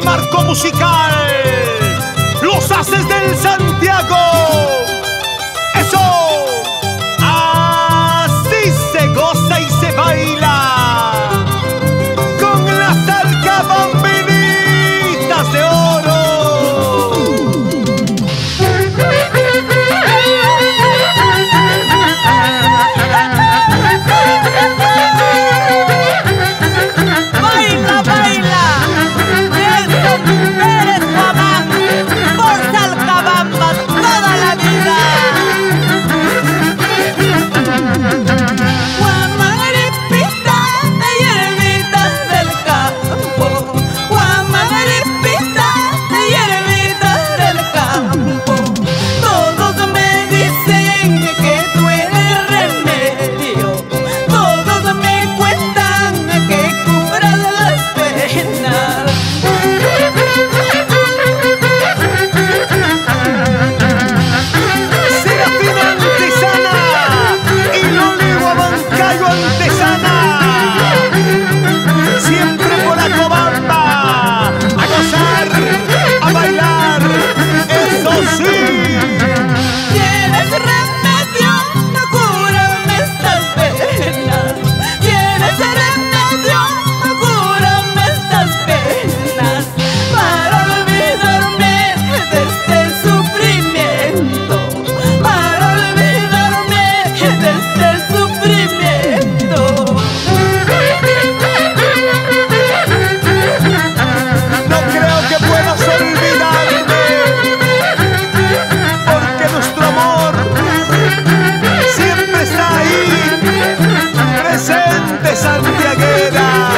marco musical. Los haces del Santiago. de este sufrimiento. No creo que puedas olvidarme, porque nuestro amor siempre está ahí, presente santiaguera.